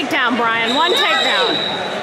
takedown, Brian. One takedown.